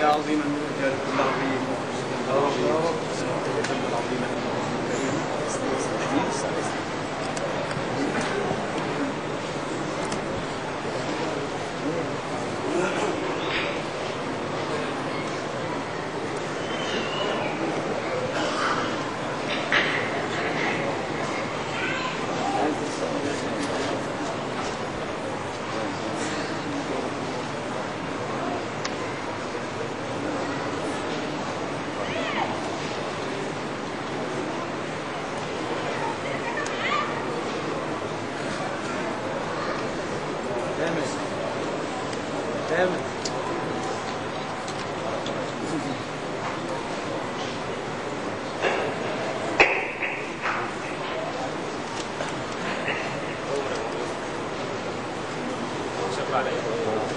يا عظيما من الجلال まで。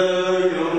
Hallelujah.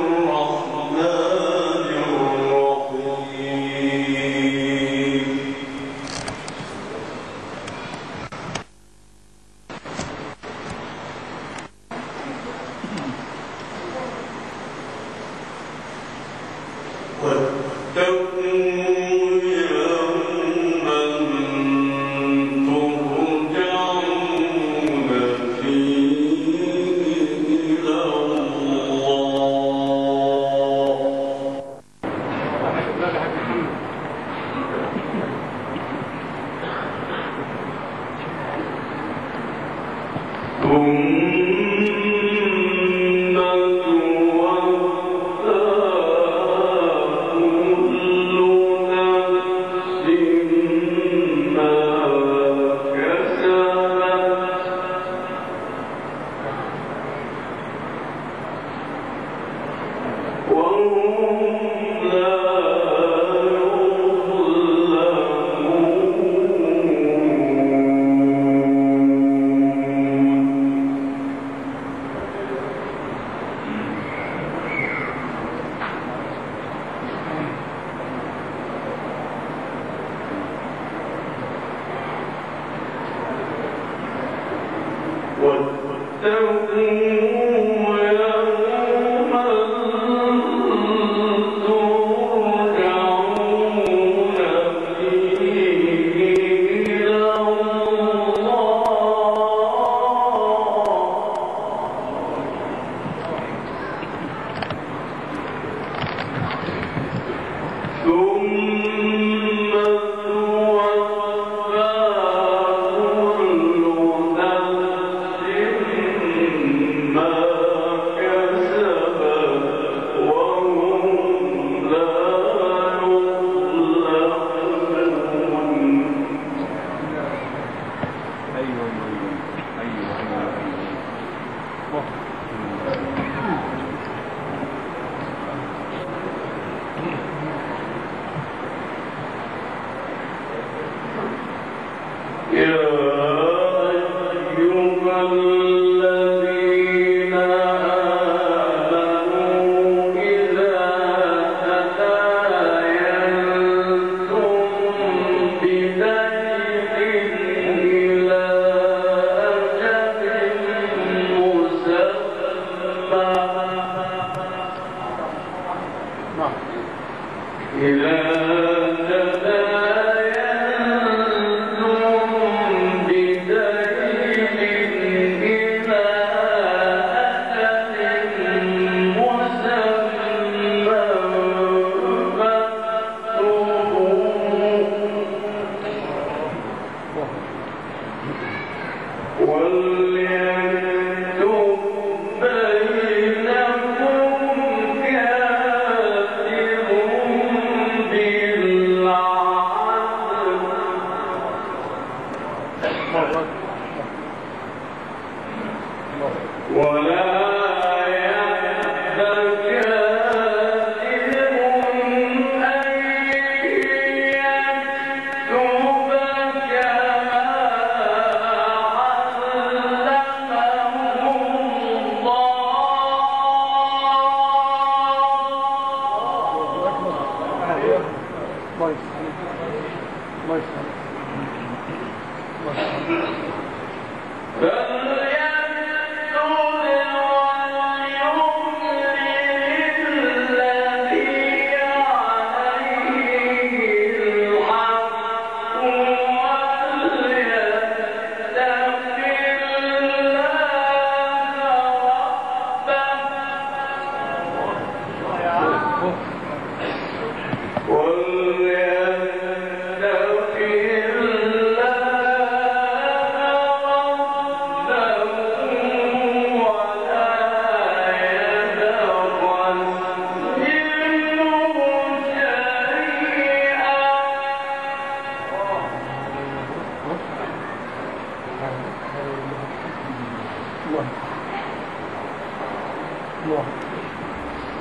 إذا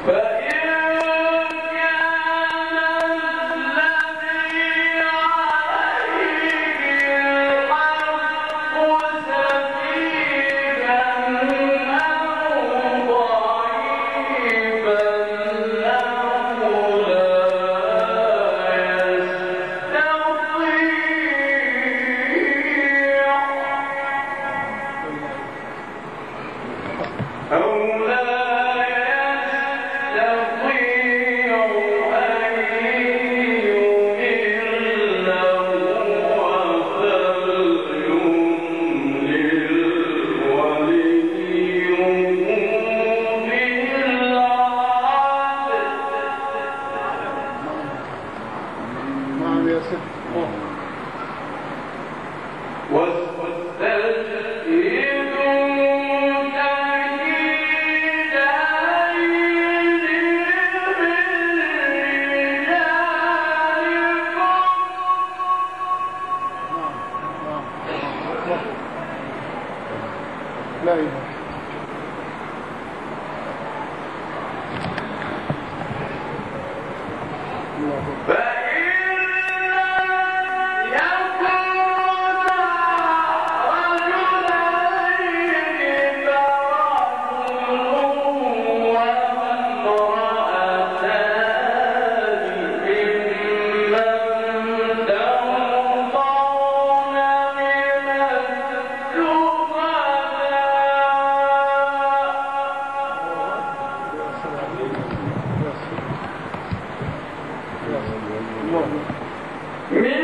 Well, Joseph Was Men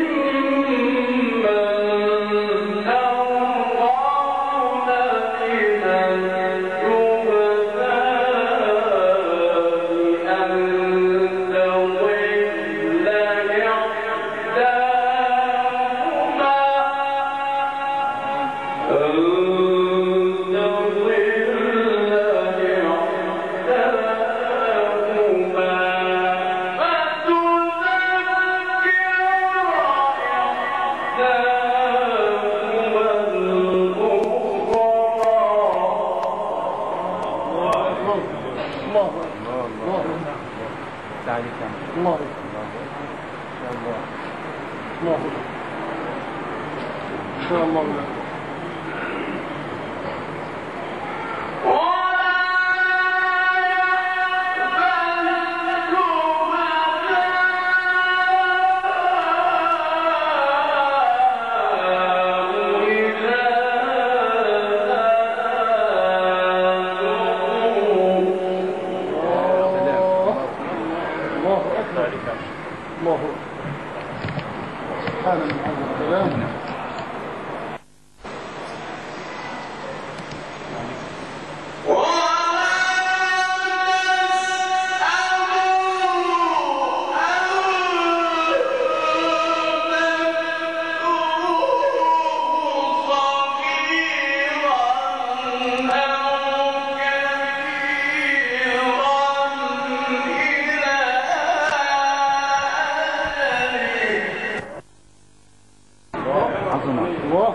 الله.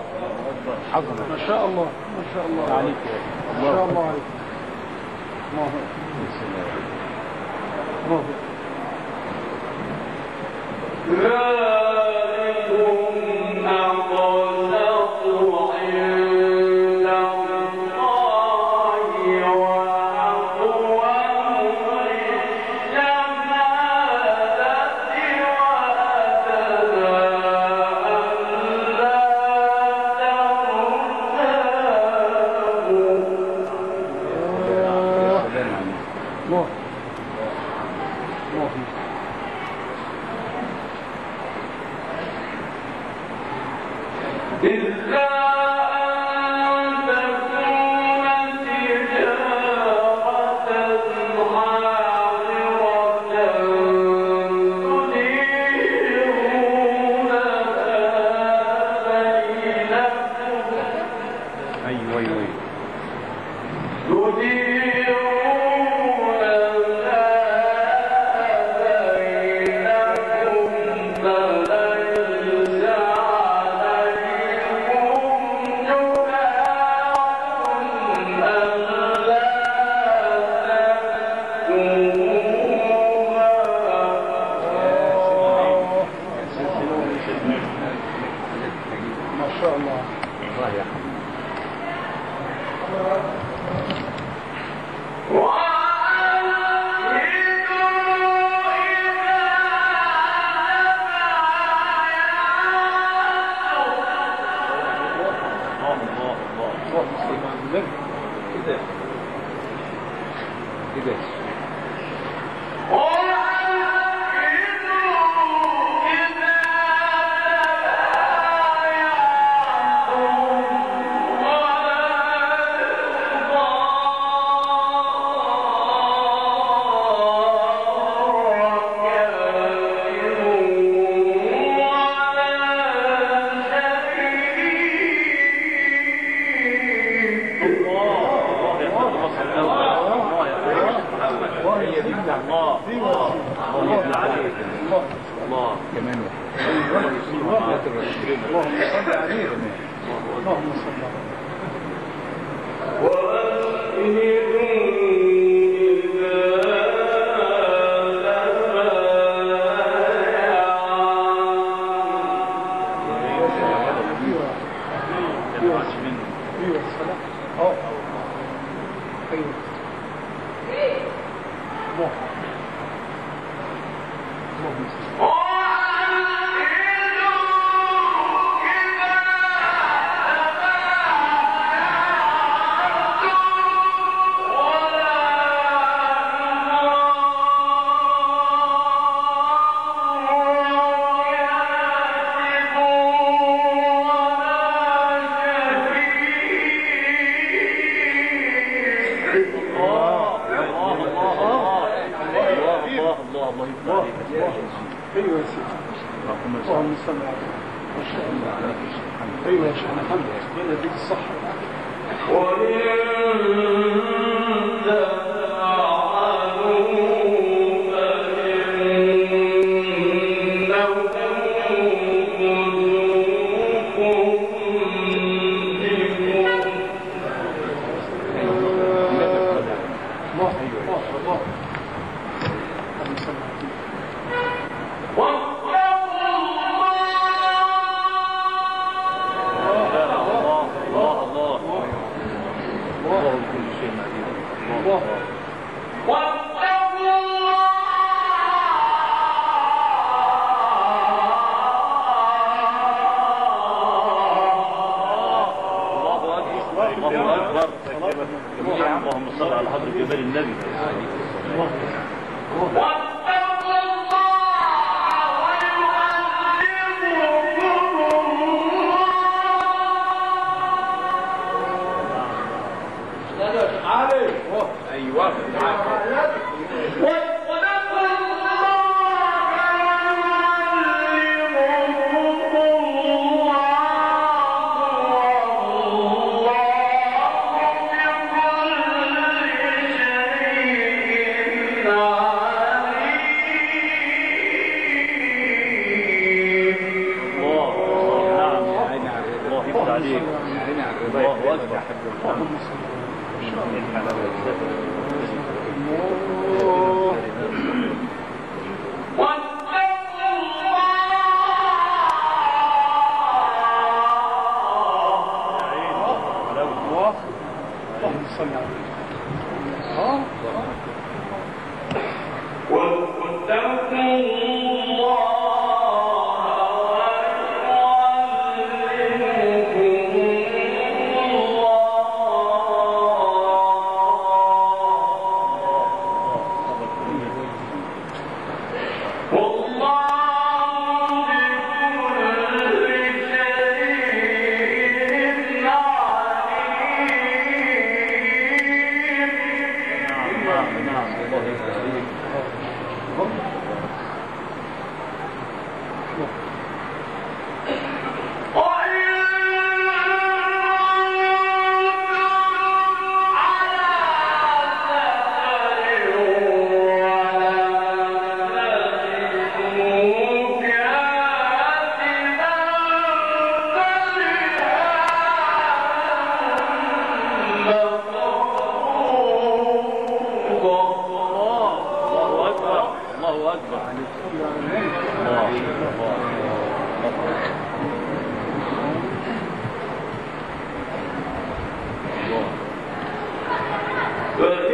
عظمة ما شاء الله ما شاء الله. عليك ما شاء الله عليك. ما هو الله يا 好。可以 But